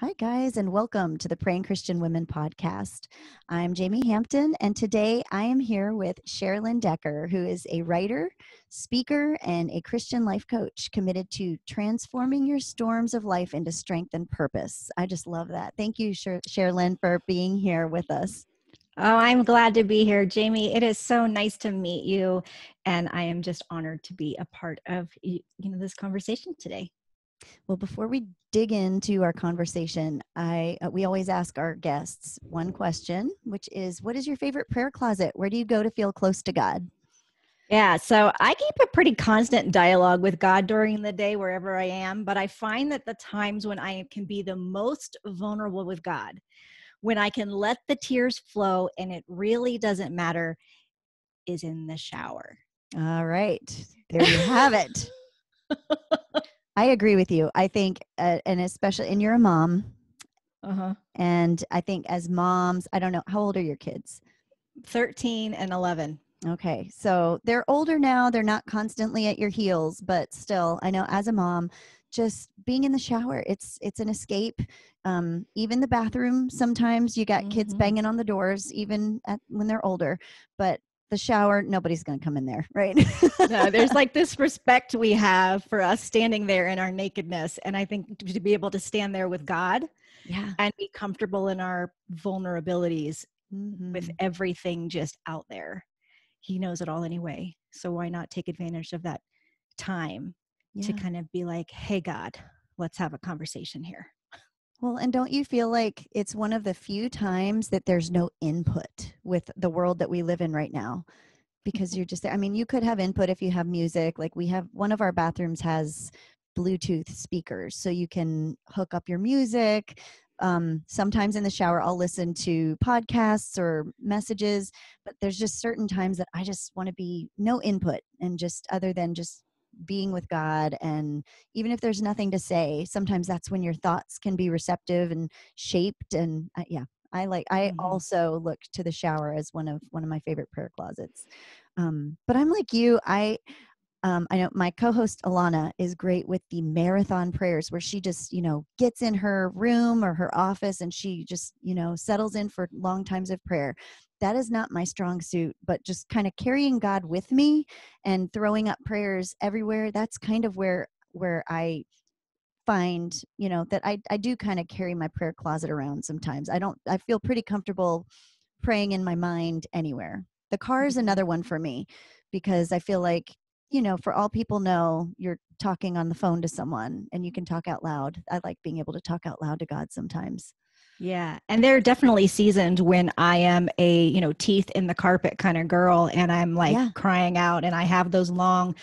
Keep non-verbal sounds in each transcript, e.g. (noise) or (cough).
Hi, guys, and welcome to the Praying Christian Women podcast. I'm Jamie Hampton, and today I am here with Cherlyn Decker, who is a writer, speaker, and a Christian life coach committed to transforming your storms of life into strength and purpose. I just love that. Thank you, Sher- Cherlyn, for being here with us. Oh, I'm glad to be here, Jamie. It is so nice to meet you, and I am just honored to be a part of you know this conversation today. Well, before we dig into our conversation, I uh, we always ask our guests one question, which is what is your favorite prayer closet? Where do you go to feel close to God? Yeah, so I keep a pretty constant dialogue with God during the day wherever I am, but I find that the times when I can be the most vulnerable with God, when I can let the tears flow and it really doesn't matter, is in the shower. All right. There you have it. (laughs) I agree with you. I think, uh, and especially, and you're a mom. Uh-huh. And I think as moms, I don't know, how old are your kids? 13 and 11. Okay. So they're older now. They're not constantly at your heels, but still, I know as a mom, just being in the shower, it's it's an escape. Um, even the bathroom, sometimes you got mm-hmm. kids banging on the doors, even at, when they're older. But the shower, nobody's going to come in there, right? no, there's like this (laughs) respect we have for us standing there in our nakedness. And I think to be able to stand there with God yeah. and be comfortable in our vulnerabilities mm-hmm. with everything just out there. He knows it all anyway. So why not take advantage of that time yeah. to kind of be like, hey, God, let's have a conversation here. Well, and don't you feel like it's one of the few times that there's no input with the world that we live in right now? Because mm-hmm. you're just, I mean, you could have input if you have music. Like we have, one of our bathrooms has Bluetooth speakers, so you can hook up your music. Um, sometimes in the shower, I'll listen to podcasts or messages, but there's just certain times that I just want to be no input and just other than just being with God. And even if there's nothing to say, sometimes that's when your thoughts can be receptive and shaped. And uh, yeah, I like, I mm-hmm. also look to the shower as one of, one of my favorite prayer closets. Um, but I'm like you, I, um, I know my co-host Alana is great with the marathon prayers where she just, you know, gets in her room or her office and she just, you know, settles in for long times of prayer. That is not my strong suit but just kind of carrying god with me and throwing up prayers everywhere that's kind of where where i find you know that i i do kind of carry my prayer closet around sometimes. I don't i feel pretty comfortable praying in my mind anywhere. The car is another one for me because i feel like you know for all people know you're talking on the phone to someone and you can talk out loud i like being able to talk out loud to god sometimes yeah. And there are definitely seasons when I am a, you know, teeth in the carpet kind of girl and I'm like yeah. crying out and I have those long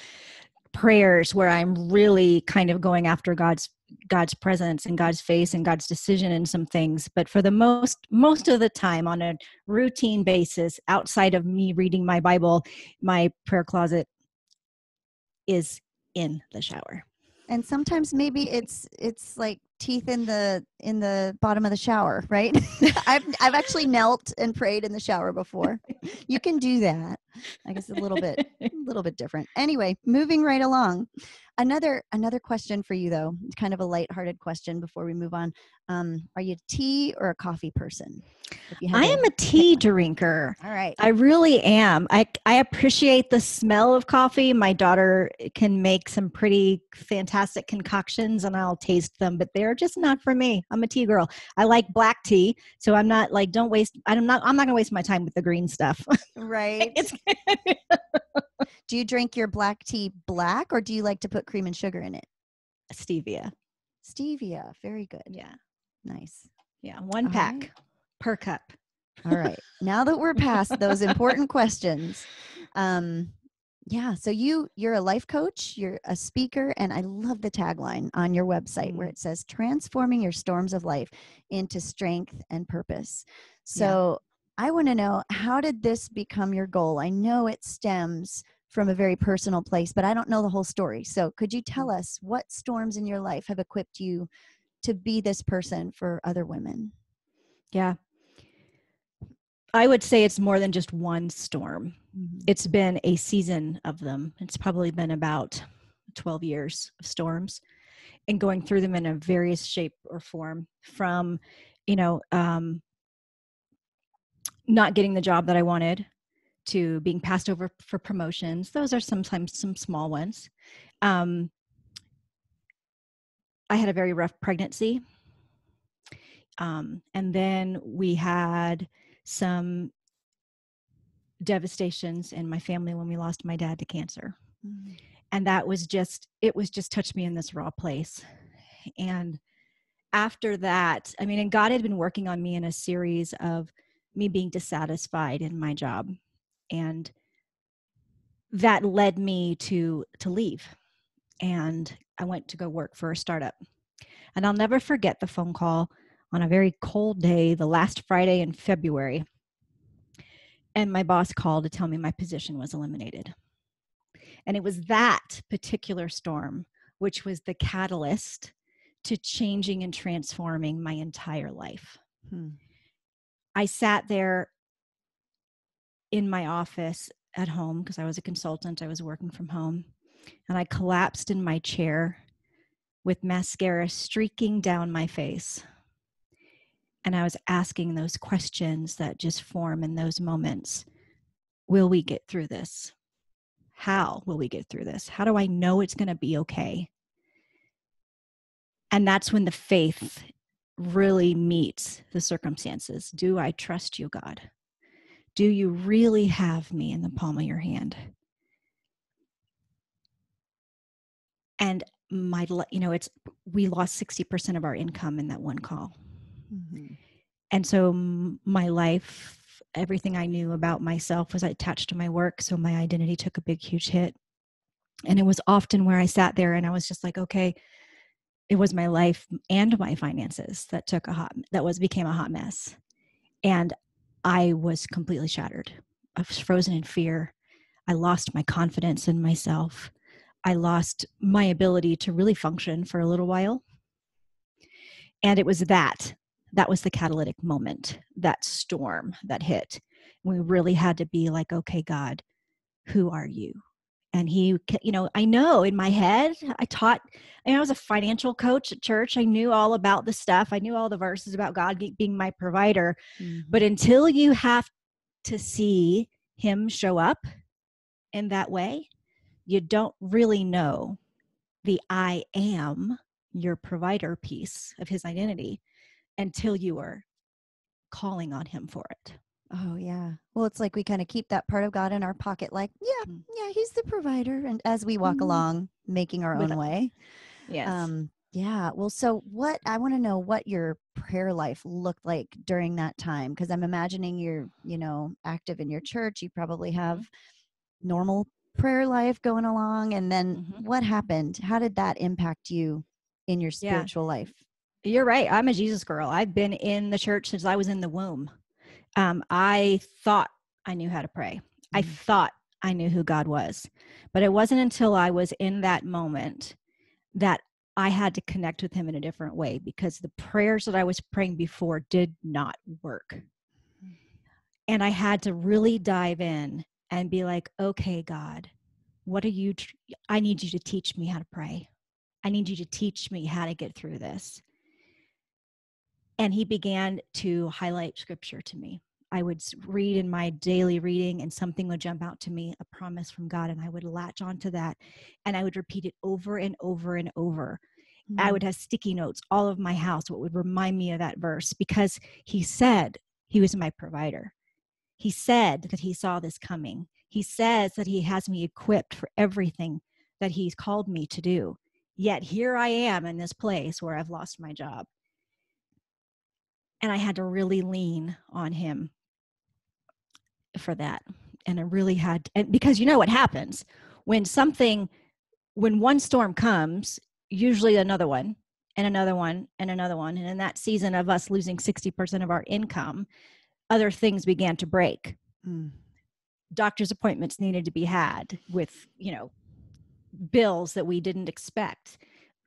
prayers where I'm really kind of going after God's God's presence and God's face and God's decision in some things. But for the most most of the time on a routine basis, outside of me reading my Bible, my prayer closet is in the shower. And sometimes maybe it's it's like teeth in the in the bottom of the shower, right? (laughs) I've I've actually knelt and prayed in the shower before. You can do that. I guess a little bit a (laughs) little bit different. Anyway, moving right along. Another another question for you though, kind of a light-hearted question before we move on. Um, are you a tea or a coffee person? I am a tea drinker. All right. I really am. I I appreciate the smell of coffee. My daughter can make some pretty fantastic concoctions and I'll taste them, but they're just not for me. I'm a tea girl. I like black tea, so I'm not like don't waste I'm not I'm not going to waste my time with the green stuff. (laughs) Right. (laughs) do you drink your black tea black or do you like to put cream and sugar in it? Stevia. Stevia. Very good. Yeah. Nice. Yeah. One All pack right. per cup. All right. Now that we're past those important (laughs) questions, um, yeah. So you you're a life coach, you're a speaker, and I love the tagline on your website mm-hmm. where it says transforming your storms of life into strength and purpose. So I want to know how did this become your goal? I know it stems from a very personal place, but I don't know the whole story. So could you tell mm. us what storms in your life have equipped you to be this person for other women? Yeah. I would say it's more than just one storm. Mm-hmm. It's been a season of them. It's probably been about 12 years of storms. and going through them in a various shape or form from you know um, not getting the job that i wanted to being passed over for promotions. Those are sometimes some small ones. Um, i had a very rough pregnancy. Um, and then we had some devastations in my family when we lost my dad to cancer. Mm-hmm. and that was just it was just touched me in this raw place. And after that i mean and god had been working on me in a series of me being dissatisfied in my job and that led me to to leave and i went to go work for a startup and i'll never forget the phone call on a very cold day the last friday in february and my boss called to tell me my position was eliminated. And it was that particular storm which was the catalyst to changing and transforming my entire life. Hmm. I sat there in my office at home because I was a consultant, I was working from home, and I collapsed in my chair with mascara streaking down my face and I was asking those questions that just form in those moments. Will we get through this? How will we get through this? How do I know it's going to be okay? And that's when the faith really meets the circumstances. Do I trust you, God? Do you really have me in the palm of your hand? And my, you know, it's, we lost 60% of our income in that one call. Mm-hmm. And so my life, everything I knew about myself was attached to my work. So my identity took a big, huge hit. And it was often where I sat there and I was just like, okay, it was my life and my finances that took a hot, that was became a hot mess. And I was completely shattered. I was frozen in fear. I lost my confidence in myself. I lost my ability to really function for a little while. And it was that that was the catalytic moment, that storm that hit. We really had to be like, okay, God, who are you? And he, you know, I know in my head, I taught, I, I was a financial coach at church. I knew all about the stuff. I knew all the verses about God being my provider. Mm-hmm. But until you have to see him show up in that way, you don't really know the I am your provider piece of his identity until you are calling on him for it. Oh yeah. Well, it's like we kind of keep that part of God in our pocket, like, yeah, mm. yeah, He's the provider, and as we walk mm. along, making our With own way. Yes. Um, yeah. Well, so what I want to know what your prayer life looked like during that time, because I'm imagining you're, you know, active in your church. You probably mm-hmm. have mm-hmm. normal prayer life going along, and then mm-hmm. what happened? How did that impact you in your spiritual yeah. life? You're right. I'm a Jesus girl. I've been in the church since I was in the womb. Um, I thought I knew how to pray. Mm-hmm. I thought I knew who God was. But it wasn't until I was in that moment that I had to connect with Him in a different way because the prayers that I was praying before did not work. And I had to really dive in and be like, okay, God, what are you? Tr- I need you to teach me how to pray. I need you to teach me how to get through this and he began to highlight scripture to me. I would read in my daily reading, and something would jump out to me, a promise from God, and I would latch onto that, and I would repeat it over and over and over. Mm-hmm. I would have sticky notes all of my house, what would remind me of that verse, because he said he was my provider. He said that he saw this coming. He says that he has me equipped for everything that he's called me to do. Yet here I am in this place where I've lost my job and I had to really lean on him for that. And I really had, and because you know what happens when something, when one storm comes, usually another one and another one and another one. And in that season of us losing 60% of our income, other things began to break. Mm. Doctor's appointments needed to be had with, you know, bills that we didn't expect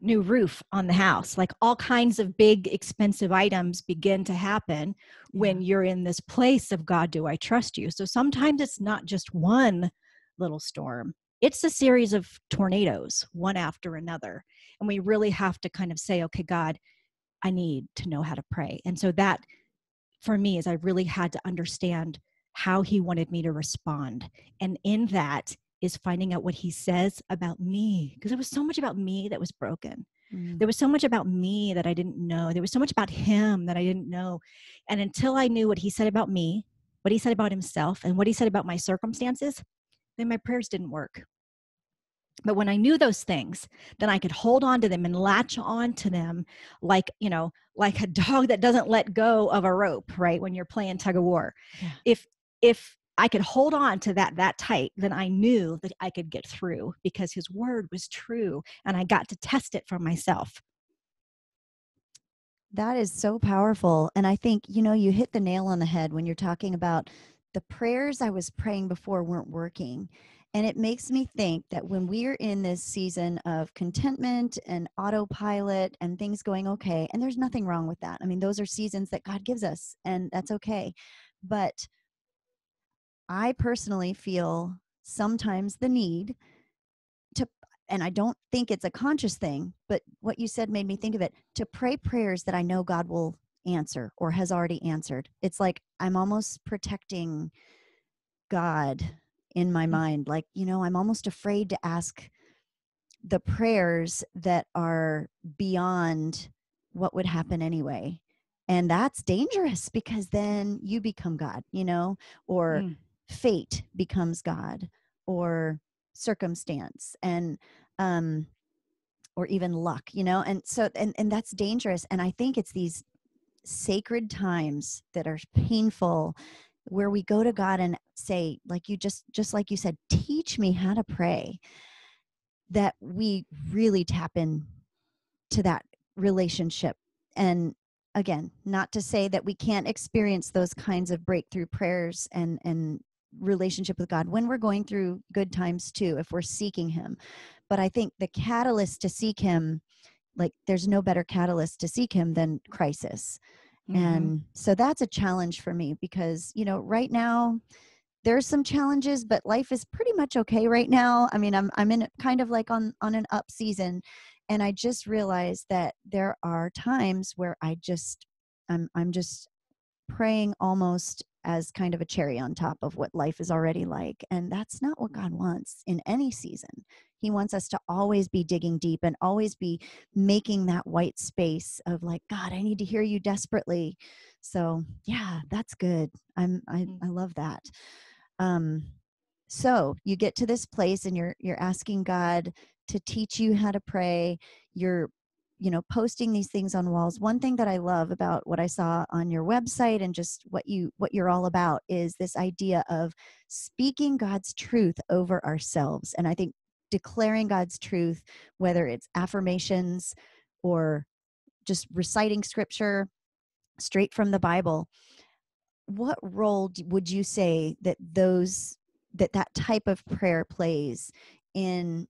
new roof on the house like all kinds of big expensive items begin to happen when you're in this place of god do i trust you so sometimes it's not just one little storm it's a series of tornadoes, one after another. And we really have to kind of say, okay, God, I need to know how to pray. And so that for me is I really had to understand how he wanted me to respond. And in that is finding out what he says about me, because there was so much about me that was broken. Mm. There was so much about me that I didn't know. There was so much about him that I didn't know. And until I knew what he said about me, what he said about himself, and what he said about my circumstances, then my prayers didn't work. But when I knew those things, then I could hold on to them and latch on to them like, you know, like a (laughs) dog that doesn't let go of a rope, right? When you're playing tug of war. Yeah. If if I could hold on to that that tight, then I knew that I could get through because his word was true and I got to test it for myself. That is so powerful. And I think, you know, you hit the nail on the head when you're talking about the prayers I was praying before weren't working. And it makes me think that when we're in this season of contentment and autopilot and things going okay, and there's nothing wrong with that. I mean, those are seasons that God gives us, and that's okay. But I personally feel sometimes the need to, and I don't think it's a conscious thing, but what you said made me think of it to pray prayers that I know God will answer or has already answered. It's like I'm almost protecting God in my mm. mind. Like, you know, I'm almost afraid to ask the prayers that are beyond what would happen anyway. And that's dangerous because then you become God, you know, or mm fate becomes God or circumstance and um or even luck you know? And so and and that's dangerous. And i think it's these sacred times that are painful where we go to god and say like you just just like you said teach me how to pray that we really tap in to that relationship. And again not to say that we can't experience those kinds of breakthrough prayers and and relationship with God when we're going through good times too, if we're seeking Him. But I think the catalyst to seek Him, like there's no better catalyst to seek Him than crisis. Mm-hmm. And so that's a challenge for me because, you know, right now, there's some challenges but life is pretty much okay right now i mean i'm i'm in kind of like on on an up season and i just realized that there are times where i just i'm i'm just praying almost as kind of a cherry on top of what life is already like. And that's not what God wants in any season. He wants us to always be digging deep and always be making that white space of like, God, I need to hear you desperately. So yeah, that's good. I'm I, mm. I love that. Um so you get to this place and you're you're asking God to teach you how to pray. You're you know posting these things on walls one thing that i love about what i saw on your website and just what you what you're all about is this idea of speaking god's truth over ourselves. And i think declaring god's truth whether it's affirmations or just reciting scripture straight from the bible what role would you say that those that that type of prayer plays in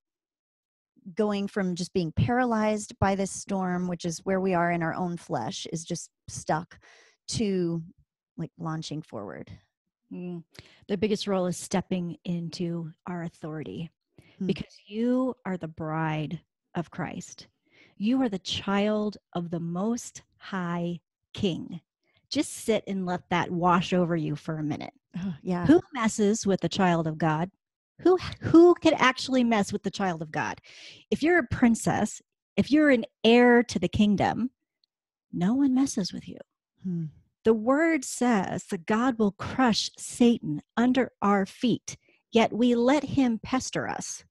going from just being paralyzed by this storm, which is where we are in our own flesh, is just stuck, to like launching forward. Mm. The biggest role is stepping into our authority mm. because you are the bride of Christ. You are the child of the most high king. Just sit and let that wash over you for a minute. Oh, yeah. Who messes with the child of God? Who who can actually mess with the child of god if you're a princess if you're an heir to the kingdom no one messes with you hmm. the word says that god will crush satan under our feet yet we let him pester us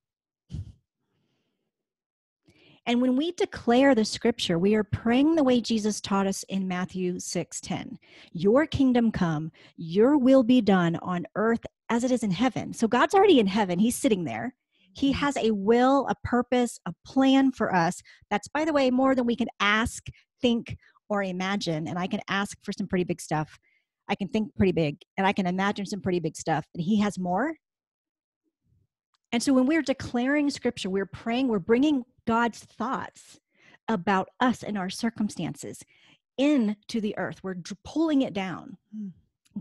and when we declare the scripture, we are praying the way Jesus taught us in Matthew 6:10. Your kingdom come, your will be done on earth as it is in heaven. So God's already in heaven. He's sitting there. He mm-hmm. has a will, a purpose, a plan for us. That's, by the way, more than we can ask, think, or imagine. And I can ask for some pretty big stuff. I can think pretty big and I can imagine some pretty big stuff. And He has more. And so when we're declaring scripture, we're praying, we're bringing God's thoughts about us and our circumstances into the earth. We're pulling it down. Mm.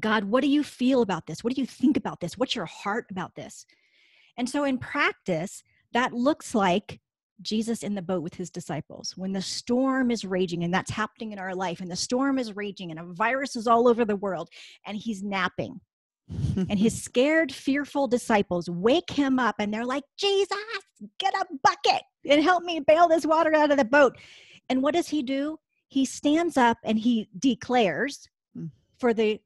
God, what do you feel about this? What do you think about this? What's your heart about this? And so in practice, that looks like Jesus in the boat with his disciples when the storm is raging, and that's happening in our life, and the storm is raging, and a virus is all over the world, and he's napping. and his (laughs) scared, fearful disciples wake him up, and they're like, Jesus, get a bucket and help me bail this water out of the boat. And what does he do? He stands up and he declares hmm. for the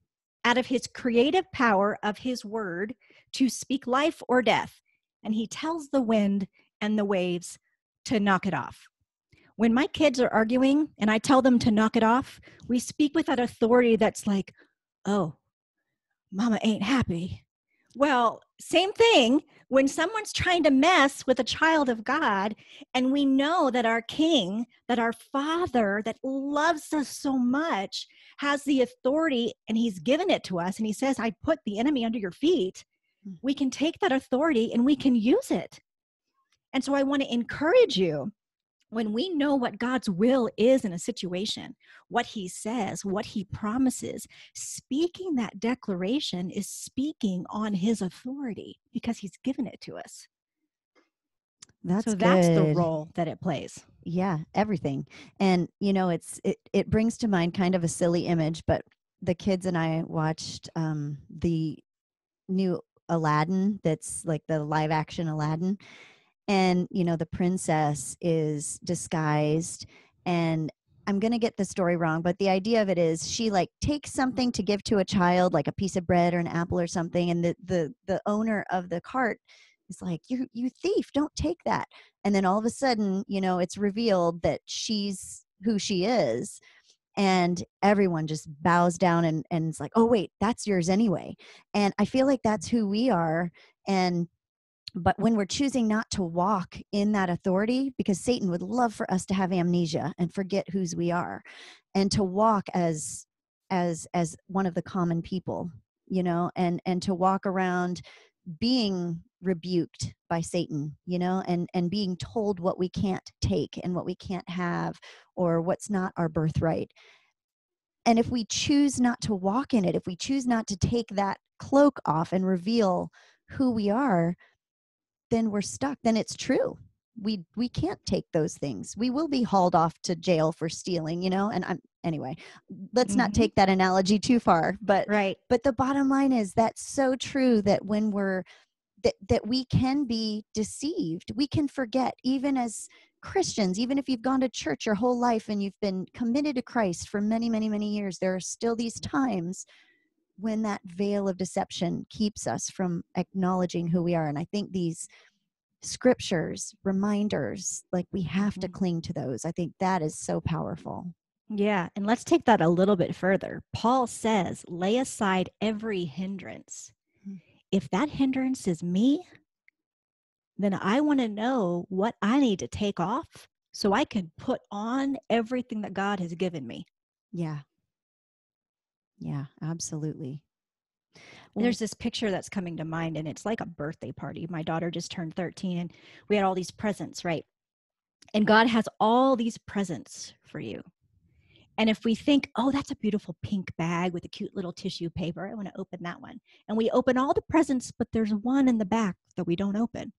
out of his creative power of his word to speak life or death. And he tells the wind and the waves to knock it off. When my kids are arguing and I tell them to knock it off, we speak with that authority that's like, oh, mama ain't happy. Well, same thing when someone's trying to mess with a child of God, and we know that our King, that our Father that loves us so much, has the authority and He's given it to us, and He says, I put the enemy under your feet, hmm. we can take that authority and we can use it. And so I want to encourage you when we know what God's will is in a situation, what He says, what He promises, speaking that declaration is speaking on His authority because He's given it to us. That's so good. that's the role that it plays. Yeah, everything. And you know, it's it it brings to mind kind of a silly image, but the kids and I watched um the new Aladdin that's like the live action Aladdin and you know the princess is disguised and i'm going to get the story wrong but the idea of it is she like takes something to give to a child like a piece of bread or an apple or something and the the the owner of the cart is like you you thief don't take that. And then all of a sudden you know it's revealed that she's who she is and everyone just bows down and and it's like oh wait that's yours anyway. And i feel like that's who we are and but when we're choosing not to walk in that authority, because Satan would love for us to have amnesia and forget whose we are, and to walk as as as one of the common people, you know, and and to walk around being rebuked by satan you know and and being told what we can't take and what we can't have or what's not our birthright. And if we choose not to walk in it if we choose not to take that cloak off and reveal who we are then we're stuck then it's true. We we can't take those things. We will be hauled off to jail for stealing you know and i'm anyway let's mm-hmm. not take that analogy too far but right. but the bottom line is that's so true that when we're that that we can be deceived. We can forget even as christians even if you've gone to church your whole life and you've been committed to christ for many many many years there are still these times when that veil of deception keeps us from acknowledging who we are. And I think these scriptures, reminders, like we have to mm-hmm. cling to those. I think that is so powerful. Yeah. And let's take that a little bit further. Paul says, lay aside every hindrance. Hmm. If that hindrance is me, then I want to know what I need to take off so I can put on everything that God has given me. Yeah. Yeah, absolutely. Well, There's this picture that's coming to mind, and it's like a birthday party. My daughter just turned 13, and we had all these presents, right? And God has all these presents for you. And if we think, oh, that's a beautiful pink bag with a cute little tissue paper, I want to open that one. And we open all the presents, but there's one in the back that we don't open.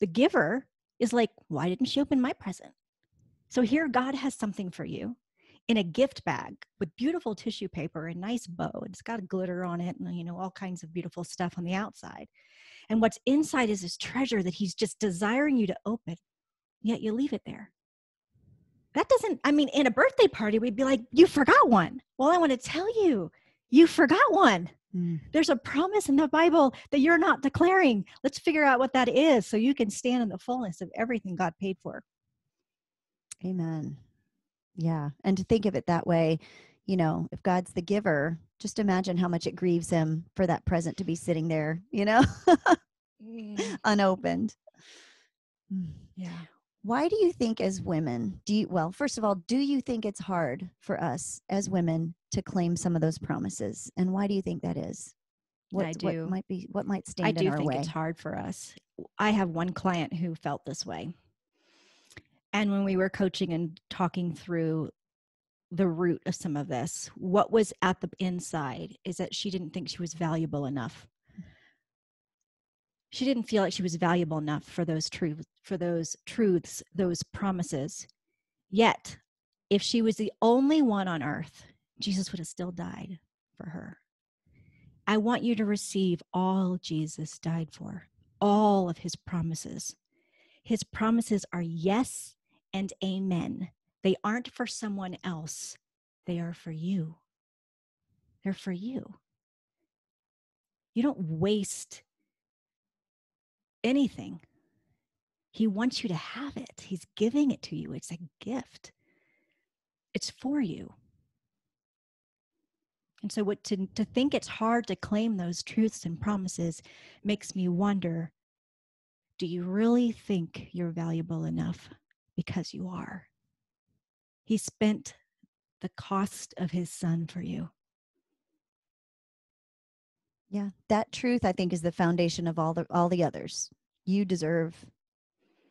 The giver is like, why didn't she open my present? So here, God has something for you in a gift bag with beautiful tissue paper and nice bow. It's got glitter on it and you know all kinds of beautiful stuff on the outside. And what's inside is this treasure that he's just desiring you to open. Yet you leave it there. That doesn't I mean in a birthday party we'd be like you forgot one. Well, I want to tell you, you forgot one. Mm. There's a promise in the Bible that you're not declaring. Let's figure out what that is so you can stand in the fullness of everything God paid for. Amen. Yeah. And to think of it that way, you know, if God's the giver, just imagine how much it grieves him for that present to be sitting there, you know, (laughs) mm. unopened. Mm. Yeah. Why do you think, as women, do you, well, first of all, do you think it's hard for us as women to claim some of those promises? And why do you think that is? What, I do. What might be, what might stand I do think way? it's hard for us. I have one client who felt this way and when we were coaching and talking through the root of some of this, what was at the inside is that she didn't think she was valuable enough. she didn't feel like she was valuable enough for those truths for those truths those promises. Yet if she was the only one on earth jesus would have still died for her. I want you to receive all jesus died for all of his promises. His promises are yes and amen they aren't for someone else they are for you they're for you you don't waste anything. He wants you to have it. He's giving it to you. It's a gift. It's for you. And so what to, to think it's hard to claim those truths and promises makes me wonder, do you really think you're valuable enough? Because you are. He spent the cost of his son for you. Yeah, that truth I think is the foundation of all the all the others. You deserve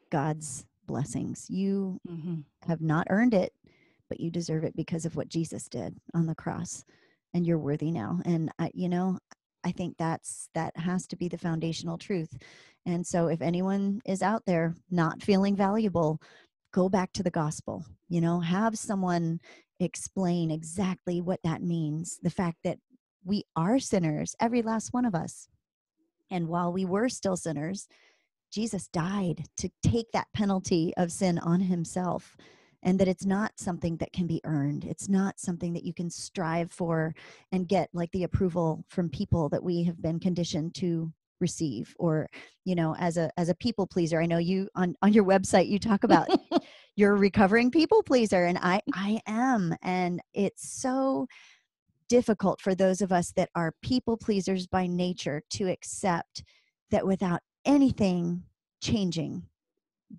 God's blessings. You mm-hmm. have not earned it, but you deserve it because of what Jesus did on the cross and you're worthy now. And I, you know, I think that's that has to be the foundational truth. And so if anyone is out there not feeling valuable, go back to the gospel. You know, have someone explain exactly what that means. The fact that we are sinners, every last one of us. And while we were still sinners, Jesus died to take that penalty of sin on himself. And that it's not something that can be earned. It's not something that you can strive for and get like the approval from people that we have been conditioned to receive or you know as a as a people pleaser i know you on on your website you talk about (laughs) you're recovering people pleaser and i (laughs) i am and it's so difficult for those of us that are people pleasers by nature to accept that without anything changing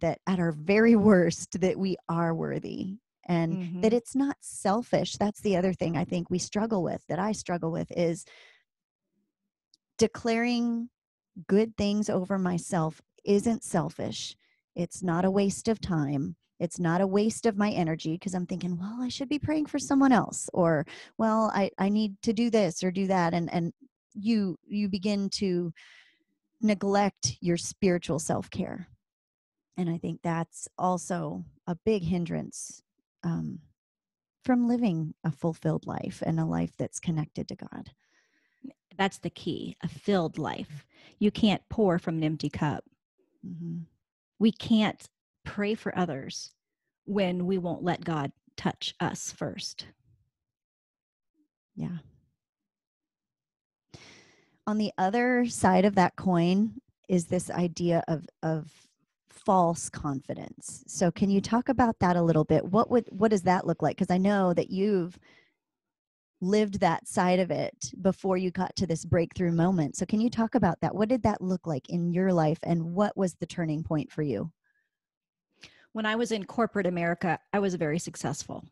that at our very worst that we are worthy and mm-hmm. that it's not selfish that's the other thing i think we struggle with that i struggle with is declaring good things over myself isn't selfish. It's not a waste of time. It's not a waste of my energy because i'm thinking well i should be praying for someone else or well i i need to do this or do that and and you you begin to neglect your spiritual self-care. And i think that's also a big hindrance um, from living a fulfilled life and a life that's connected to god that's the key a filled life you can't pour from an empty cup mm-hmm. we can't pray for others when we won't let God touch us first. Yeah. On the other side of that coin is this idea of of false confidence. So can you talk about that a little bit? What would what does that look like? Because I know that you've lived that side of it before you got to this breakthrough moment. So can you talk about that? What did that look like in your life and what was the turning point for you? when I was in corporate America, I was very successful.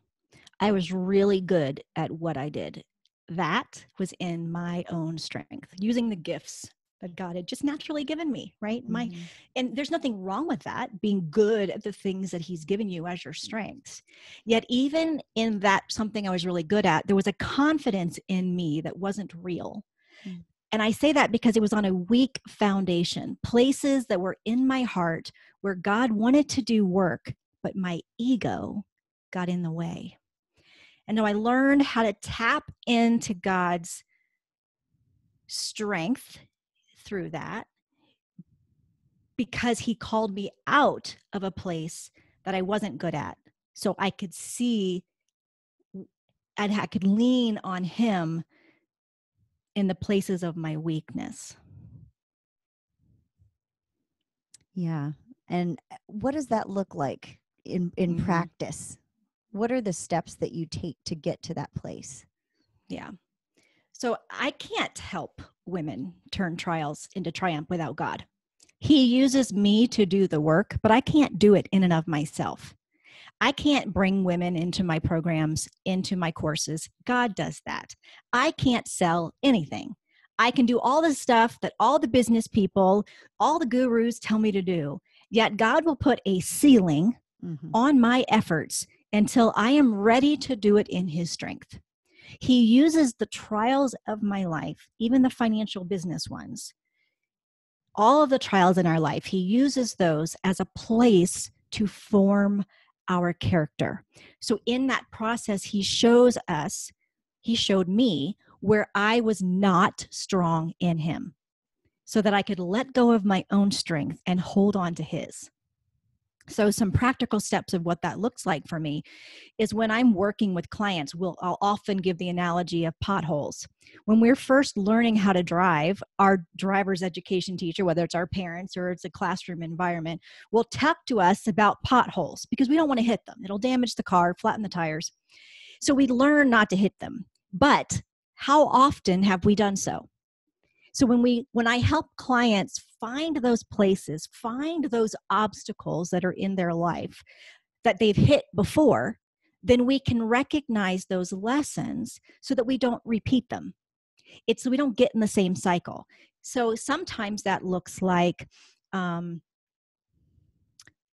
I was really good at what I did. That was in my own strength, using the gifts that God had just naturally given me, right? Mm-hmm. My and there's nothing wrong with that, being good at the things that he's given you as your strengths. Yet even in that something I was really good at, there was a confidence in me that wasn't real. Mm-hmm. And I say that because it was on a weak foundation, places that were in my heart where God wanted to do work, but my ego got in the way. And now I learned how to tap into God's strength through that because He called me out of a place that I wasn't good at. So I could see and I could lean on Him in the places of my weakness. Yeah. And uh, what does that look like in in mm-hmm. practice? What are the steps that you take to get to that place? Yeah. So I can't help women turn trials into triumph without God. He uses me to do the work, but I can't do it in and of myself. I can't bring women into my programs, into my courses. God does that. I can't sell anything. I can do all the stuff that all the business people, all the gurus tell me to do. Yet God will put a ceiling mm-hmm. on my efforts until I am ready to do it in His strength. He uses the trials of my life, even the financial business ones, all of the trials in our life, He uses those as a place to form our character. So, in that process, He shows us, He showed me where I was not strong in Him so that I could let go of my own strength and hold on to His. So, some practical steps of what that looks like for me is when I'm working with clients, we'll, I'll often give the analogy of potholes. When we're first learning how to drive, our driver's education teacher, whether it's our parents or it's a classroom environment, will talk to us about potholes because we don't want to hit them. It'll damage the car, flatten the tires. So, we learn not to hit them. But how often have we done so? So when we when I help clients find those places, find those obstacles that are in their life that they've hit before, then we can recognize those lessons so that we don't repeat them. It's so we don't get in the same cycle. So sometimes that looks like um,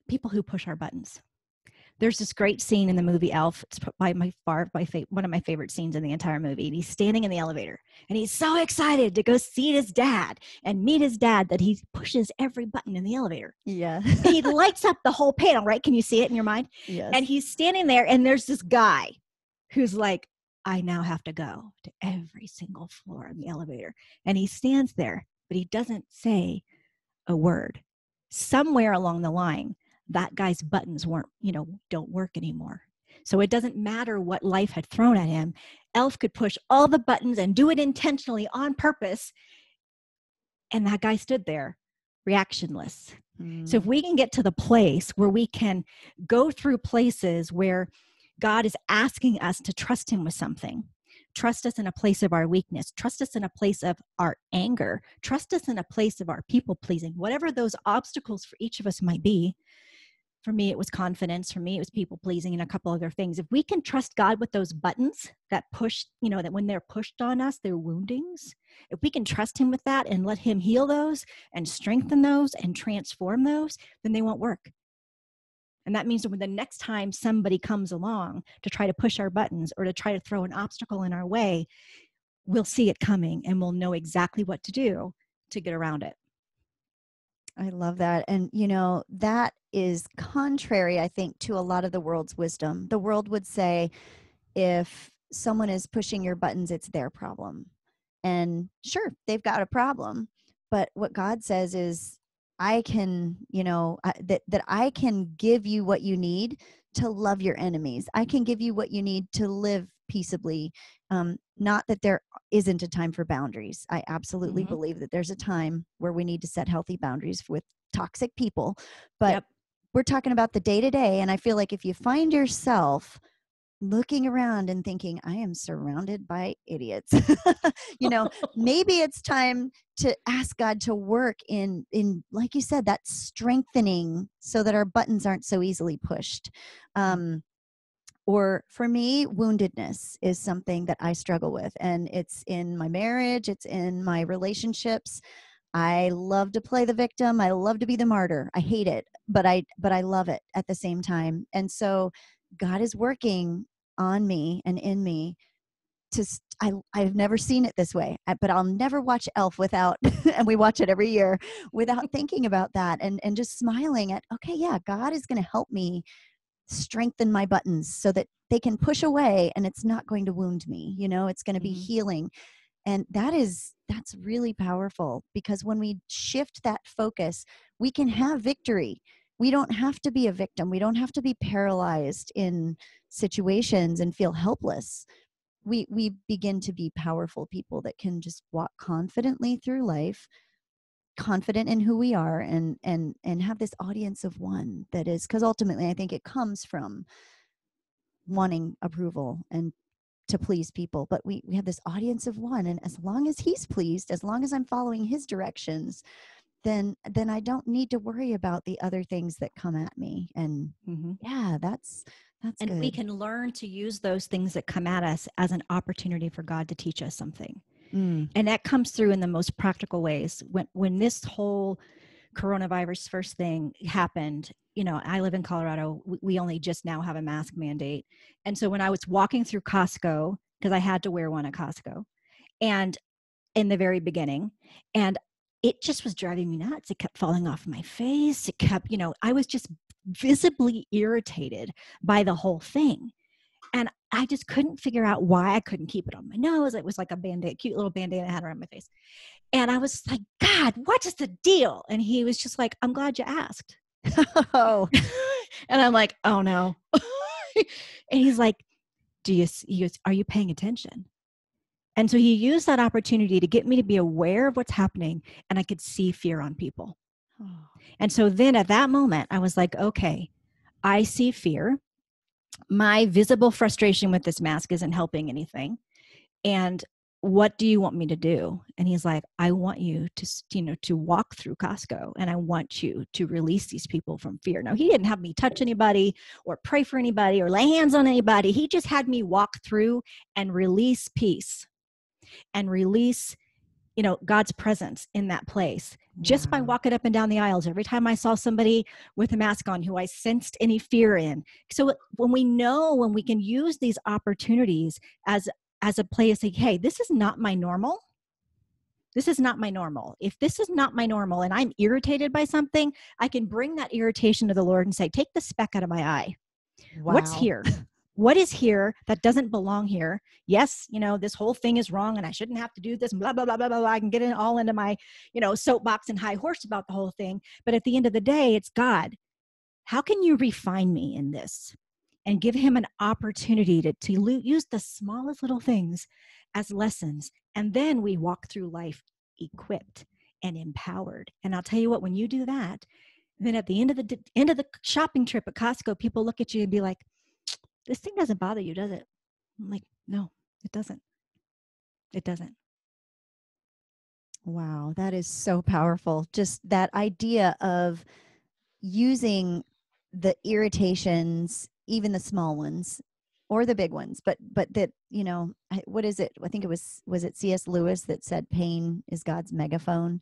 people who push our buttons there's this great scene in the movie Elf. It's by my far by fa- one of my favorite scenes in the entire movie. And he's standing in the elevator and he's so excited to go see his dad and meet his dad that he pushes every button in the elevator. Yeah. he (laughs) lights up the whole panel, right? Can you see it in your mind? Yes. And he's standing there and there's this guy who's like, I now have to go to every single floor in the elevator. And he stands there, but he doesn't say a word. Somewhere along the line, that guy's buttons weren't, you know, don't work anymore. So it doesn't matter what life had thrown at him. Elf could push all the buttons and do it intentionally on purpose. And that guy stood there reactionless. Mm. So if hmm. we can get to the place where we can go through places where God is asking us to trust him with something, trust us in a place of our weakness, trust us in a place of our anger, trust us in a place of our people pleasing, whatever those obstacles for each of us might be, for me it was confidence for me it was people pleasing and a couple other things. If we can trust god with those buttons that push you know that when they're pushed on us they're woundings if we can trust him with that and let him heal those and strengthen those and transform those then they won't work. And that means that when the next time somebody comes along to try to push our buttons or to try to throw an obstacle in our way we'll see it coming and we'll know exactly what to do to get around it I love that. And, you know, that is contrary, I think, to a lot of the world's wisdom. The world would say if someone is pushing your buttons, it's their problem. And sure, they've got a problem. But what God says is, I can, you know, that, that I can give you what you need to love your enemies. I can give you what you need to live peaceably. Um, not that there isn't a time for boundaries. I absolutely mm-hmm. believe that there's a time where we need to set healthy boundaries with toxic people. But yep. we're talking about the day to day. And I feel like if you find yourself looking around and thinking i am surrounded by idiots (laughs) you know (laughs) maybe it's time to ask god to work in in like you said that strengthening so that our buttons aren't so easily pushed um or for me woundedness is something that i struggle with and it's in my marriage it's in my relationships. I love to play the victim i love to be the martyr i hate it but i but i love it at the same time and so god is working on me and in me to I, i've never seen it this way but i'll never watch elf without (laughs) and we watch it every year without thinking about that and and just smiling at okay yeah god is going to help me strengthen my buttons so that they can push away and it's not going to wound me you know it's going to be mm-hmm. healing. And that is that's really powerful because when we shift that focus we can have victory. We don't have to be a victim. We don't have to be paralyzed in situations and feel helpless. We we begin to be powerful people that can just walk confidently through life confident in who we are and and and have this audience of one that is because ultimately i think it comes from wanting approval and to please people but we we have this audience of one and as long as he's pleased as long as i'm following his directions then then i don't need to worry about the other things that come at me and mm-hmm. yeah that's that's and good. we can learn to use those things that come at us as an opportunity for god to teach us something Mm. And that comes through in the most practical ways. When when this whole coronavirus first thing happened, you know, I live in Colorado. We only just now have a mask mandate. And so when I was walking through Costco, because I had to wear one at Costco, and in the very beginning, and it just was driving me nuts. It kept falling off my face. It kept, you know, I was just visibly irritated by the whole thing. And I just couldn't figure out why I couldn't keep it on my nose. It was like a band-aid, cute little band-aid I had around my face. And I was like, God, what is the deal? And he was just like, I'm glad you asked. (laughs) oh. and I'm like, oh no. (laughs) and he's like, Do you he goes, are you paying attention? And so he used that opportunity to get me to be aware of what's happening and I could see fear on people. Oh. And so then at that moment, I was like, okay, I see fear. My visible frustration with this mask isn't helping anything. And what do you want me to do? And he's like i want you to you know to walk through costco and i want you to release these people from fear. Now he didn't have me touch anybody or pray for anybody or lay hands on anybody. He just had me walk through and release peace and release you know god's presence in that place. Just by walking up and down the aisles every time i saw somebody with a mask on who i sensed any fear in. So when we know when we can use these opportunities as as a place like hey this is not my normal. This is not my normal. If this is not my normal and i'm irritated by something i can bring that irritation to the lord and say take the speck out of my eye. Wow. what's here what is here that doesn't belong here yes you know this whole thing is wrong and i shouldn't have to do this blah blah blah blah blah i can get it all into my you know soapbox and high horse about the whole thing but at the end of the day it's god how can you refine me in this and give him an opportunity to, to use the smallest little things as lessons. And then we walk through life equipped and empowered. And I'll tell you what, when you do that, then at the end of the end of the shopping trip at Costco, people look at you and be like, "This thing doesn't bother you, does it?" I'm like, "No, it doesn't. It doesn't." Wow, that is so powerful. Just that idea of using the irritations even the small ones or the big ones but but that you know what is it i think it was was it cs lewis that said pain is god's megaphone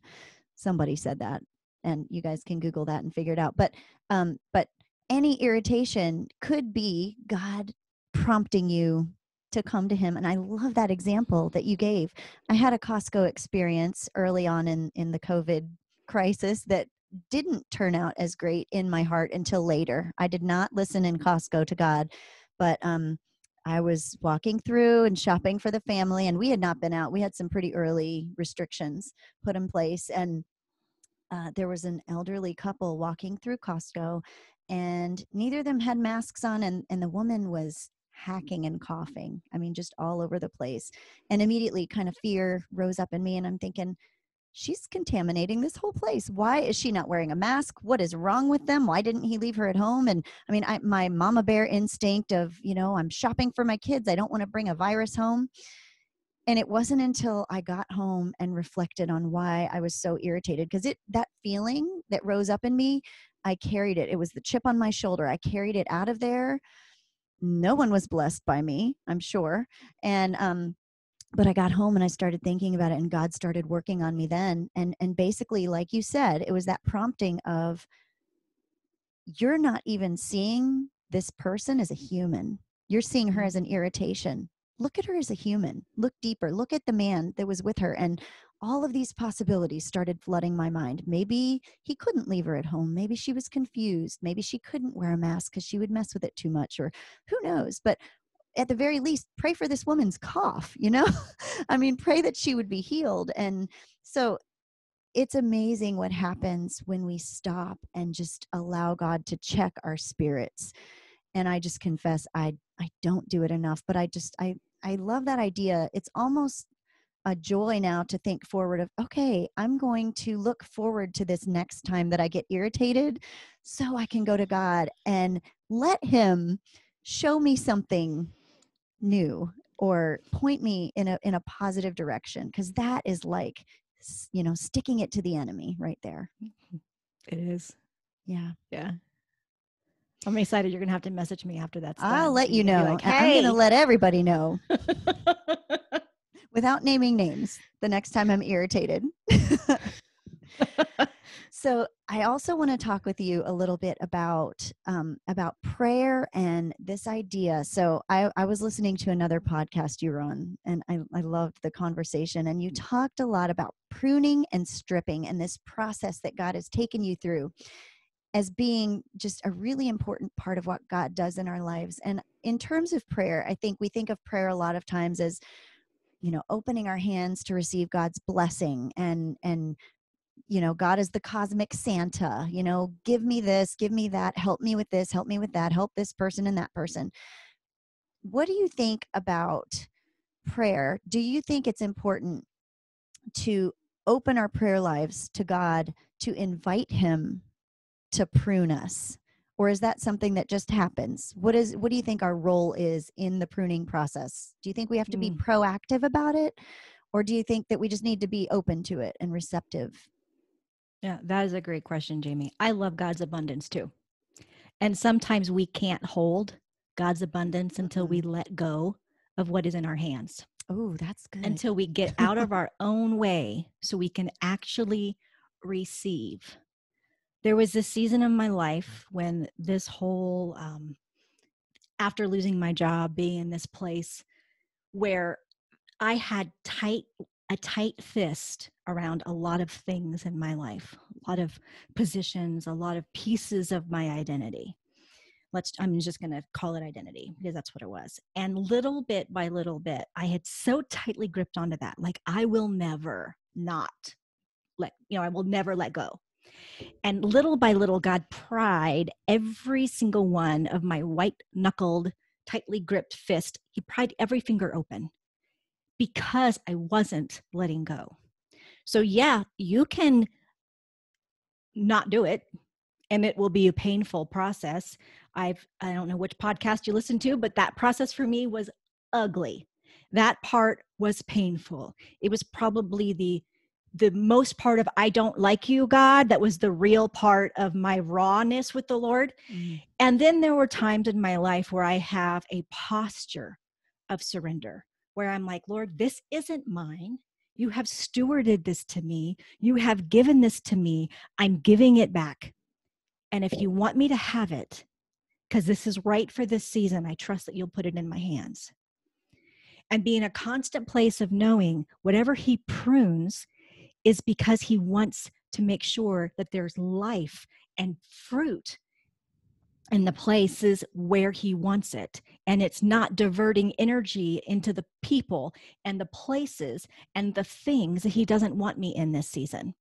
somebody said that and you guys can google that and figure it out but um but any irritation could be god prompting you to come to him and i love that example that you gave i had a costco experience early on in in the covid crisis that didn't turn out as great in my heart until later. I did not listen in Costco to God, but um, I was walking through and shopping for the family, and we had not been out. We had some pretty early restrictions put in place, and uh, there was an elderly couple walking through Costco, and neither of them had masks on, and, and the woman was hacking and coughing. I mean, just all over the place. And immediately, kind of fear rose up in me, and I'm thinking, she's contaminating this whole place. Why is she not wearing a mask? What is wrong with them? Why didn't he leave her at home? And I mean, I, my mama bear instinct of, you know, I'm shopping for my kids. I don't want to bring a virus home. And it wasn't until I got home and reflected on why I was so irritated because it that feeling that rose up in me, I carried it. It was the chip on my shoulder. I carried it out of there. No one was blessed by me, I'm sure. And um but I got home and I started thinking about it and God started working on me then and and basically like you said it was that prompting of you're not even seeing this person as a human you're seeing her as an irritation look at her as a human look deeper look at the man that was with her and all of these possibilities started flooding my mind. Maybe he couldn't leave her at home maybe she was confused maybe she couldn't wear a mask because she would mess with it too much or who knows? But at the very least pray for this woman's cough you know? (laughs) I mean pray that she would be healed and so it's amazing what happens when we stop and just allow god to check our spirits. And i just confess i i don't do it enough but i just i i love that idea. It's almost a joy now to think forward of okay i'm going to look forward to this next time that i get irritated so i can go to god and let him show me something new or point me in a in a positive direction because that is like you know sticking it to the enemy right there. Mm-hmm. It is. Yeah. Yeah i'm excited you're gonna have to message me after that i'll let you know like, hey. i'm gonna let everybody know (laughs) without naming names the next time i'm irritated (laughs) So I also want to talk with you a little bit about um, about prayer and this idea. So I, I was listening to another podcast you were on, and I, I loved the conversation. And you talked a lot about pruning and stripping and this process that God has taken you through as being just a really important part of what God does in our lives. And in terms of prayer, I think we think of prayer a lot of times as you know opening our hands to receive god's blessing and and you know god is the cosmic santa you know give me this give me that help me with this help me with that help this person and that person what do you think about prayer do you think it's important to open our prayer lives to god to invite him to prune us? Or is that something that just happens? What is what do you think our role is in the pruning process? Do you think we have to be mm. proactive about it? Or do you think that we just need to be open to it and receptive? Yeah that is a great question jamie. I love god's abundance too. And sometimes we can't hold god's abundance until we mm-hmm. let go of what is in our hands. Oh that's good. Until we get out of our own way so we can actually receive there was this season of my life when this whole um, after losing my job being in this place where i had tight a tight fist around a lot of things in my life a lot of positions a lot of pieces of my identity. Let's i'm just going to call it identity because that's what it was. And little bit by little bit i had so tightly gripped onto that like i will never not let you know i will never let go and little by little, God pried every single one of my white knuckled, tightly gripped fist. He pried every finger open because I wasn't letting go. So, yeah, you can not do it and it will be a painful process. I've, I don't know which podcast you listen to, but that process for me was ugly. That part was painful. It was probably the the most part of I don't like you, God. That was the real part of my rawness with the Lord. Mm-hmm. And then there were times in my life where I have a posture of surrender, where I'm like, Lord, this isn't mine. You have stewarded this to me. You have given this to me. I'm giving it back. And if you want me to have it, because this is right for this season, I trust that you'll put it in my hands. And be in a constant place of knowing whatever He prunes, is because he wants to make sure that there's life and fruit in the places where he wants it. And it's not diverting energy into the people and the places and the things that he doesn't want me in this season.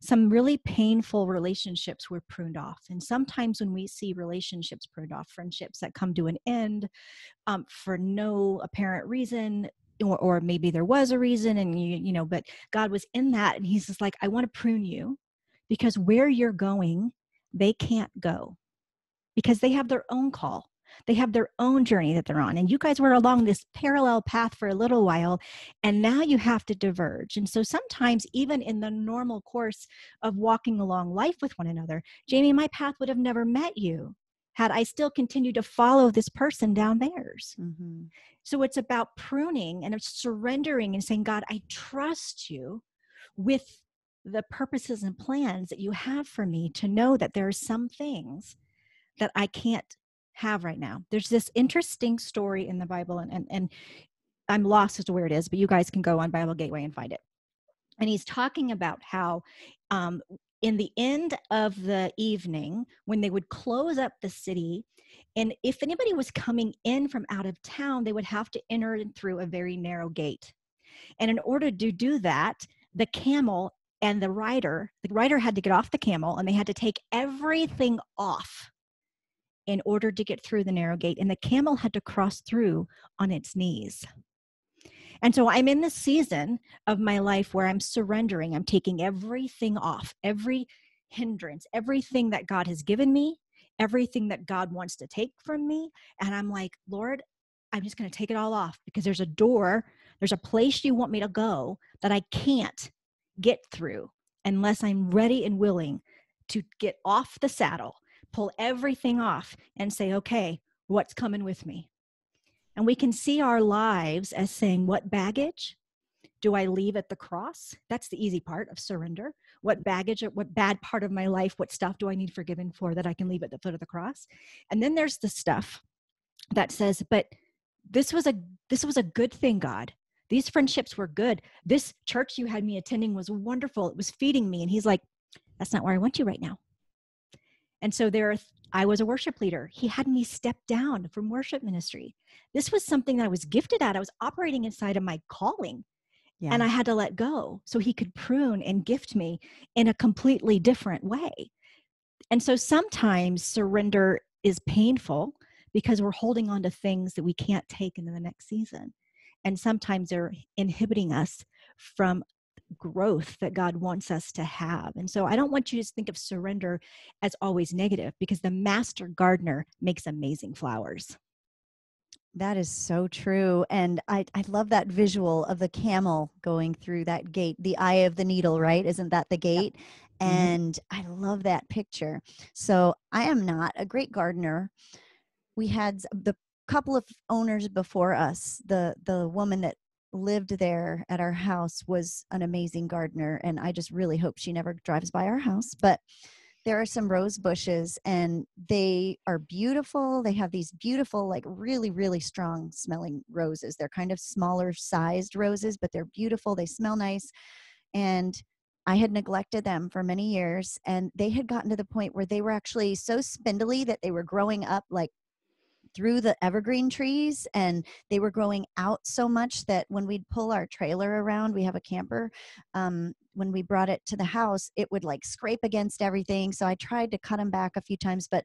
Some really painful relationships were pruned off. And sometimes when we see relationships pruned off, friendships that come to an end um, for no apparent reason, or, or maybe there was a reason and you you know but god was in that and he's just like i want to prune you because where you're going they can't go because they have their own call they have their own journey that they're on and you guys were along this parallel path for a little while and now you have to diverge and so sometimes even in the normal course of walking along life with one another jamie my path would have never met you had I still continued to follow this person down theirs. Mm-hmm. So it's about pruning and surrendering and saying, God, I trust you with the purposes and plans that you have for me to know that there are some things that I can't have right now. There's this interesting story in the Bible, and, and, and I'm lost as to where it is, but you guys can go on Bible Gateway and find it. And he's talking about how um, in the end of the evening when they would close up the city and if anybody was coming in from out of town they would have to enter through a very narrow gate. And in order to do that the camel and the rider the rider had to get off the camel and they had to take everything off in order to get through the narrow gate. And the camel had to cross through on its knees. And so I'm in this season of my life where I'm surrendering. I'm taking everything off, every hindrance, everything that God has given me, everything that God wants to take from me. And I'm like, Lord, I'm just going to take it all off because there's a door, there's a place you want me to go that I can't get through unless I'm ready and willing to get off the saddle, pull everything off, and say, okay, what's coming with me? And we can see our lives as saying, What baggage do I leave at the cross? That's the easy part of surrender. What baggage, uh, what bad part of my life, what stuff do I need forgiven for that I can leave at the foot of the cross? And then there's the stuff that says, but this was a this was a good thing, God. These friendships were good. This church you had me attending was wonderful. It was feeding me. And he's like, that's not where I want you right now. And so there, I was a worship leader. He had me step down from worship ministry. This was something that I was gifted at. I was operating inside of my calling. Yeah. And I had to let go so he could prune and gift me in a completely different way. And so sometimes surrender is painful because we're holding on to things that we can't take into the next season. And sometimes they're inhibiting us from growth that God wants us to have. And so I don't want you to think of surrender as always negative because the master gardener makes amazing flowers. That is so true. And I, I love that visual of the camel going through that gate, the eye of the needle, right? Isn't that the gate? Yep. Mm-hmm. And mm-hmm. I love that picture. So I am not a great gardener. We had the couple of owners before us, the the woman that lived there at our house was an amazing gardener and i just really hope she never drives by our house but there are some rose bushes and they are beautiful they have these beautiful like really really strong smelling roses they're kind of smaller sized roses but they're beautiful they smell nice and I had neglected them for many years, and they had gotten to the point where they were actually so spindly that they were growing up like through the evergreen trees and they were growing out so much that when we'd pull our trailer around we have a camper um, when we brought it to the house it would like scrape against everything so i tried to cut them back a few times but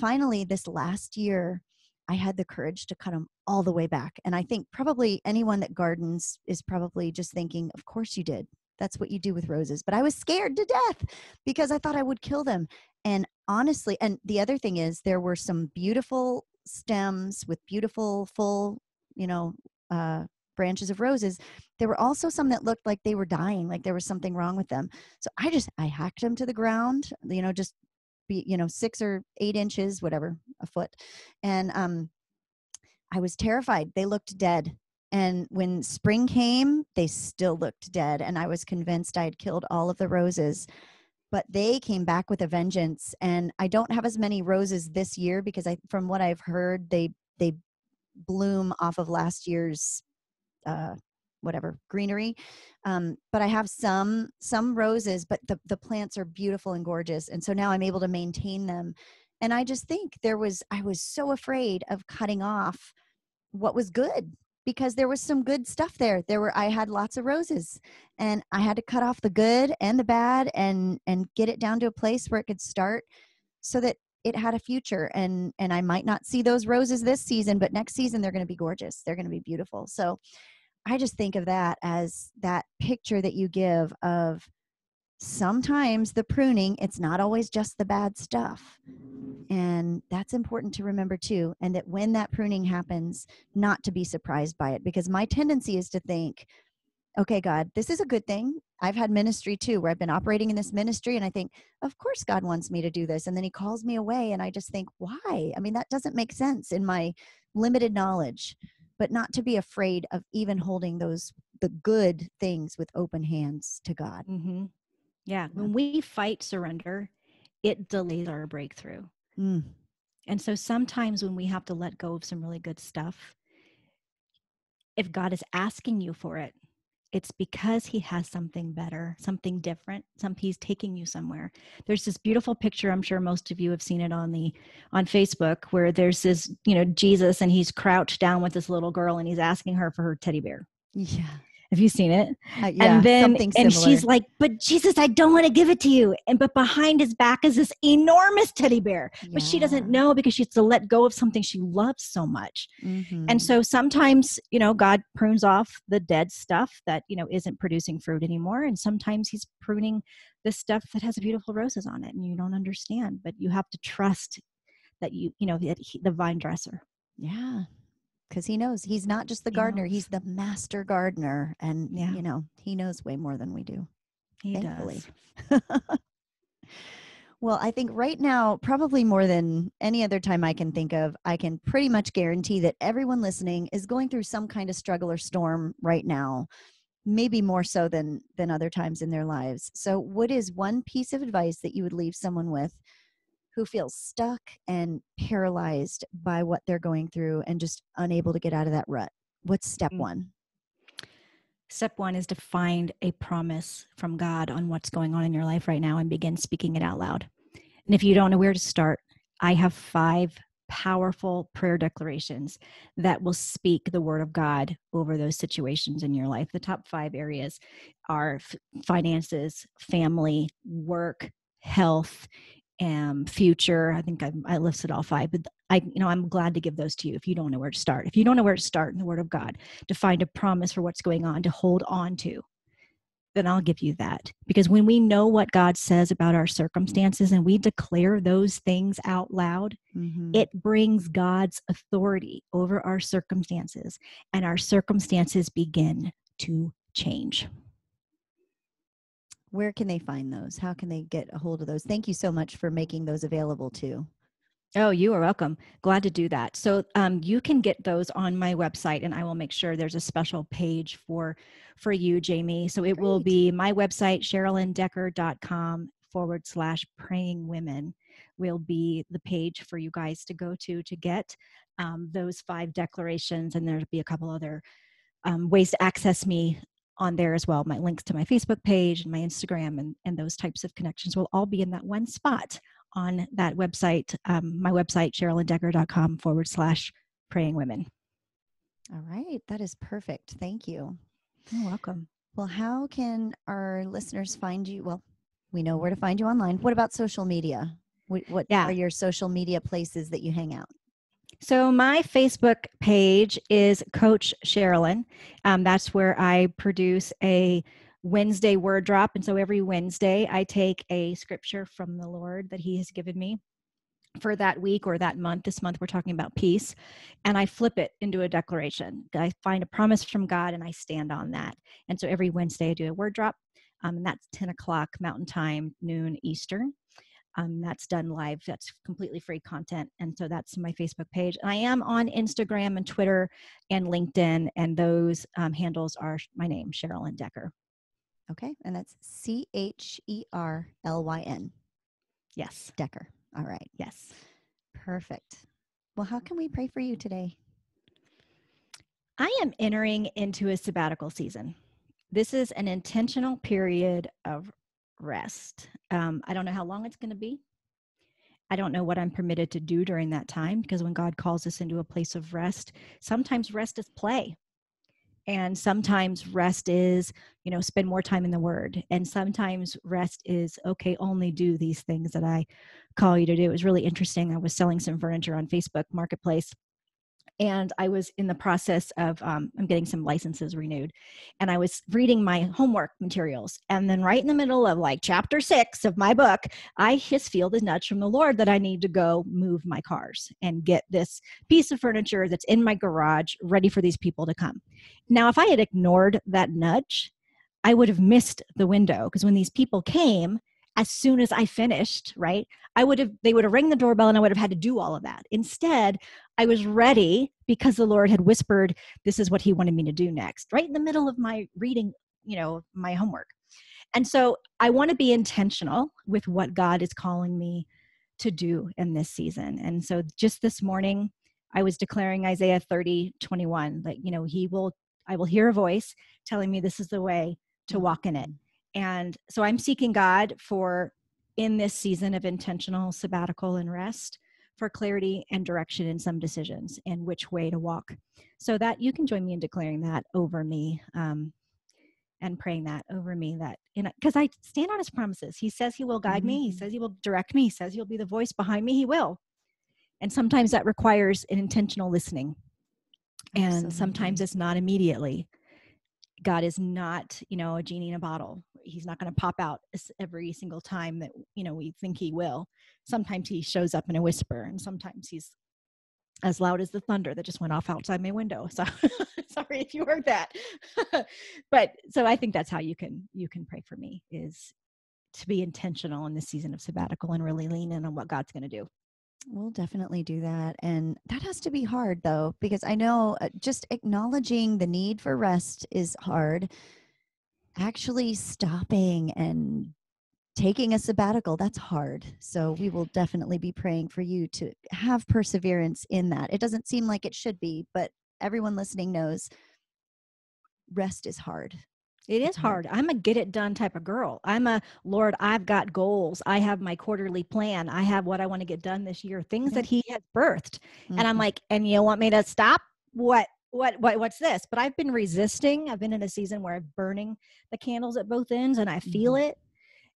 finally this last year i had the courage to cut them all the way back and i think probably anyone that gardens is probably just thinking of course you did. That's what you do with roses. But i was scared to death because i thought i would kill them and honestly and the other thing is there were some beautiful stems with beautiful full you know uh, branches of roses there were also some that looked like they were dying like there was something wrong with them. So i just i hacked them to the ground you know just be you know six or eight inches whatever a foot. And um i was terrified. They looked dead. And when spring came they still looked dead and i was convinced i had killed all of the roses. But they came back with a vengeance and i don't have as many roses this year because i from what i've heard they they bloom off of last year's uh whatever greenery um, but i have some some roses but the, the plants are beautiful and gorgeous and so now i'm able to maintain them and i just think there was i was so afraid of cutting off what was good because there was some good stuff there. There were i had lots of roses and i had to cut off the good and the bad and and get it down to a place where it could start so that it had a future and and i might not see those roses this season but next season they're going to be gorgeous they're going to be beautiful so i just think of that as that picture that you give of sometimes the pruning it's not always just the bad stuff and that's important to remember too. And that when that pruning happens, not to be surprised by it. Because my tendency is to think, okay, God, this is a good thing. I've had ministry too, where I've been operating in this ministry, and I think, of course, God wants me to do this. And then He calls me away, and I just think, why? I mean, that doesn't make sense in my limited knowledge, but not to be afraid of even holding those, the good things with open hands to God. Mm-hmm. Yeah. When we fight surrender, it delays our breakthrough. Mm. And so sometimes when we have to let go of some really good stuff, if God is asking you for it, it's because he has something better, something different, some he's taking you somewhere. There's this beautiful picture, I'm sure most of you have seen it on the on Facebook where there's this, you know, Jesus and he's crouched down with this little girl and he's asking her for her teddy bear. Yeah. Have you seen it? Uh, yeah, and then and she's like, "But Jesus, I don't want to give it to you." And but behind his back is this enormous teddy bear, yeah. but she doesn't know because she has to let go of something she loves so much. Mm-hmm. And so sometimes, you know, God prunes off the dead stuff that you know isn't producing fruit anymore, and sometimes He's pruning the stuff that has beautiful roses on it, and you don't understand, but you have to trust that you you know that he, the vine dresser. Yeah, because he knows he's not just the gardener he's the master gardener and yeah. you know he knows way more than we do he thankfully. does (laughs) well i think right now probably more than any other time i can think of i can pretty much guarantee that everyone listening is going through some kind of struggle or storm right now maybe more so than than other times in their lives. So what is one piece of advice that you would leave someone with who feels stuck and paralyzed by what they're going through and just unable to get out of that rut? What's step mm. 1? Step one is to find a promise from God on what's going on in your life right now and begin speaking it out loud. And if you don't know where to start, I have five powerful prayer declarations that will speak the word of God over those situations in your life. The top five areas are finances, family, work, health, and future. I think I, I listed all five, but I, you know, I'm glad to give those to you if you don't know where to start. If you don't know where to start in the Word of God, to find a promise for what's going on, to hold on to, then I'll give you that. Because when we know what God says about our circumstances and we declare those things out loud, mm-hmm. it brings God's authority over our circumstances, and our circumstances begin to change. Where can they find those? How can they get a hold of those? Thank you so much for making those available too. Oh, you are welcome. Glad to do that. So um, you can get those on my website, and I will make sure there's a special page for for you, Jamie. So it Great. will be my website, CherlynDecker.com forward slash praying women will be the page for you guys to go to to get um, those five declarations, and there'll be a couple other um, ways to access me on there as well. My links to my Facebook page and my Instagram and, and those types of connections will all be in that one spot on that website, um, my website, CherlynDecker.com forward slash praying women. All right. That is perfect. Thank you. You're welcome. Well, how can our listeners find you? Well, we know where to find you online. What about social media? What, what yeah. are your social media places that you hang out? So my Facebook page is Coach Cherlyn. Um, that's where I produce a Wednesday word drop. And so every Wednesday, I take a scripture from the Lord that He has given me for that week or that month. This month, we're talking about peace. And I flip it into a declaration. I find a promise from God and I stand on that. And so every Wednesday, I do a word drop. Um, and that's 10 o'clock Mountain Time, noon Eastern. Um, that's done live. That's completely free content. And so that's my Facebook page. And I am on Instagram and Twitter and LinkedIn. And those um, handles are my name, Cherlyn Decker. Okay. And that's C H E R L Y N. Yes. Decker. All right. Yes. Perfect. Well, how can we pray for you today? I am entering into a sabbatical season. This is an intentional period of rest. Um, I don't know how long it's going to be. I don't know what I'm permitted to do during that time because when God calls us into a place of rest, sometimes rest is play and sometimes rest is you know spend more time in the word and sometimes rest is okay only do these things that i call you to do it was really interesting i was selling some furniture on facebook marketplace and I was in the process of um, I'm getting some licenses renewed, and I was reading my homework materials, and then right in the middle of like chapter six of my book, I just feel the nudge from the Lord that I need to go move my cars and get this piece of furniture that's in my garage ready for these people to come. Now, if I had ignored that nudge, I would have missed the window because when these people came, as soon as I finished, right? I would have, they would have rang the doorbell and I would have had to do all of that. Instead, I was ready because the Lord had whispered, this is what he wanted me to do next, right in the middle of my reading, you know, my homework. And so I want to be intentional with what God is calling me to do in this season. And so just this morning, I was declaring Isaiah 30, 21, that, you know, he will, I will hear a voice telling me this is the way to walk in it. And so I'm seeking God for in this season of intentional sabbatical and rest for clarity and direction in some decisions and which way to walk. So that you can join me in declaring that over me um, and praying that over me that in because I stand on his promises. He says he will guide mm-hmm. me. He mm-hmm. says he will direct me. He says he'll be the voice behind me. He will. And sometimes that requires an intentional listening. And Absolutely. sometimes it's not immediately. God is not, you know, a genie in a bottle. He's not going to pop out every single time that, you know, we think he will. Sometimes he shows up in a whisper and sometimes he's as loud as the thunder that just went off outside my window. So (laughs) sorry if you heard that. (laughs) but so I think that's how you can you can pray for me is to be intentional in this season of sabbatical and really lean in on what God's going to do. We'll definitely do that. And that has to be hard though, because I know uh, just acknowledging the need for rest is hard. Actually stopping and taking a sabbatical that's hard so we will definitely be praying for you to have perseverance in that it doesn't seem like it should be but everyone listening knows rest is hard it is hard. I'm a get it done type of girl. I'm a Lord, I've got goals. I have my quarterly plan. I have what I want to get done this year, things that He has birthed. Mm-hmm. And I'm mm-hmm. like, and you want me to stop? What? What, what what's this but i've been resisting i've been in a season where i'm burning the candles at both ends and i feel mm-hmm. it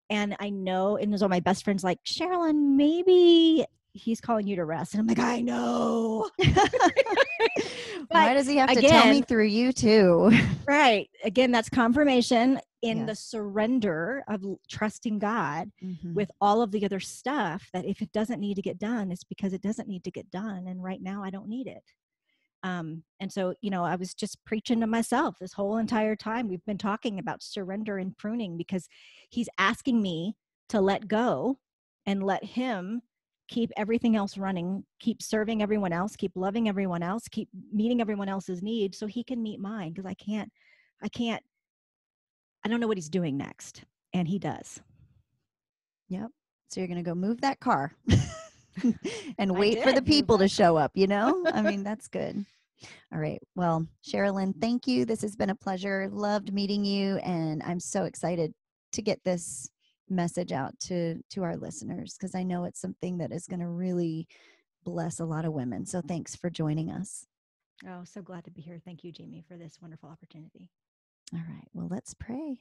and i know and so my best friend's like Cherlyn maybe he's calling you to rest. And I'm like, I know. (laughs) Why does he have again, to tell me through you too? (laughs) right. Again, that's confirmation in yeah. the surrender of trusting God mm-hmm. with all of the other stuff that if it doesn't need to get done, it's because it doesn't need to get done. And right now I don't need it. Um, and so, you know, I was just preaching to myself this whole entire time. We've been talking about surrender and pruning because he's asking me to let go and let him keep everything else running, keep serving everyone else, keep loving everyone else, keep meeting everyone else's needs so he can meet mine because I can't, I can't, I don't know what he's doing next. And he does. Yep. So you're going to go move that car (laughs) (laughs) and wait for the people to show up, you know? I mean, (laughs) that's good. All right. Well, Cherlyn, thank you. This has been a pleasure. Loved meeting you. And I'm so excited to get this message out to to our listeners because I know it's something that is going to really bless a lot of women. So thanks for joining us. Oh, so glad to be here. Thank you, Jamie, for this wonderful opportunity. All right. Well, let's pray.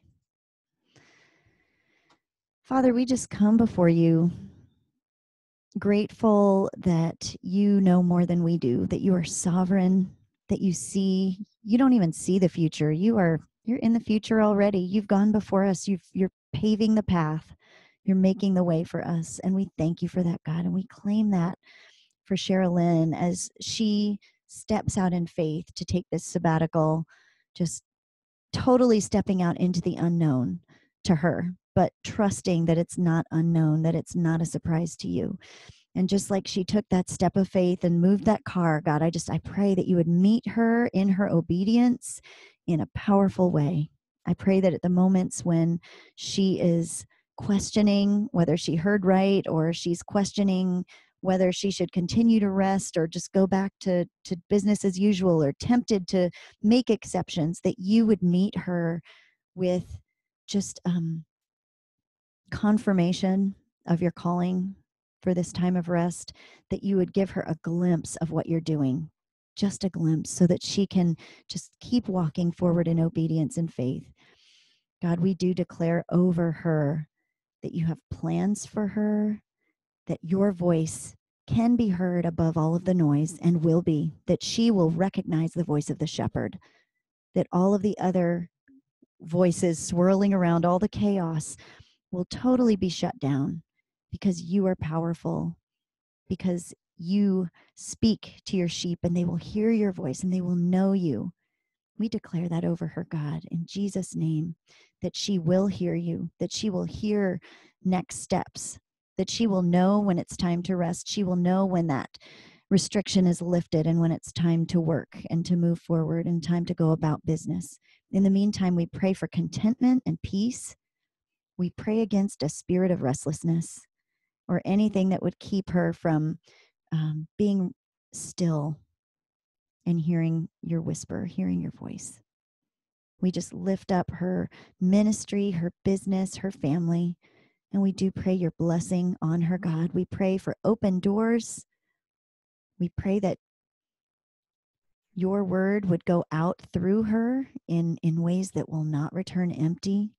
Father, we just come before you grateful that you know more than we do, that you are sovereign, that you see, you don't even see the future. You are you're in the future already. You've gone before us. You've you're paving the path. You're making the way for us. And we thank you for that, God. And we claim that for Cherlyn as she steps out in faith to take this sabbatical, just totally stepping out into the unknown to her, but trusting that it's not unknown, that it's not a surprise to you. And just like she took that step of faith and moved that car, God, I just I pray that you would meet her in her obedience in a powerful way. I pray that at the moments when she is questioning whether she heard right or she's questioning whether she should continue to rest or just go back to, to business as usual or tempted to make exceptions, that you would meet her with just um, confirmation of your calling for this time of rest, that you would give her a glimpse of what you're doing, just a glimpse so that she can just keep walking forward in obedience and faith. God, we do declare over her that you have plans for her, that your voice can be heard above all of the noise and will be, that she will recognize the voice of the shepherd, that all of the other voices swirling around, all the chaos, will totally be shut down because you are powerful, because you speak to your sheep and they will hear your voice and they will know you. We declare that over her, God, in Jesus' name, that she will hear you, that she will hear next steps, that she will know when it's time to rest. She will know when that restriction is lifted and when it's time to work and to move forward and time to go about business. In the meantime, we pray for contentment and peace. We pray against a spirit of restlessness or anything that would keep her from um, being still and hearing your whisper, hearing your voice. We just lift up her ministry, her business, her family, and we do pray your blessing on her, God. We pray for open doors. We pray that your word would go out through her in, in ways that will not return empty.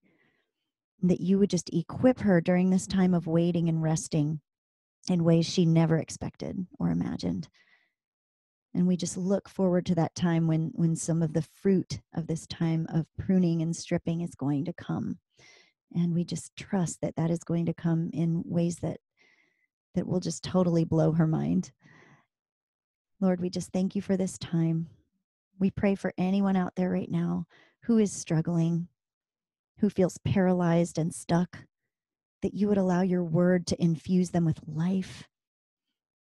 That you would just equip her during this time of waiting and resting in ways she never expected or imagined. And we just look forward to that time when when some of the fruit of this time of pruning and stripping is going to come. And we just trust that that is going to come in ways that that will just totally blow her mind. Lord we just thank you for this time. We pray for anyone out there right now who is struggling who feels paralyzed and stuck that you would allow your word to infuse them with life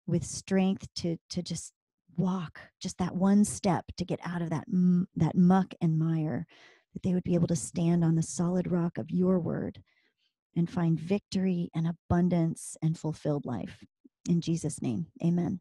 with strength to to just walk just that one step to get out of that that muck and mire that they would be able to stand on the solid rock of your word and find victory and abundance and fulfilled life. In Jesus' name, amen.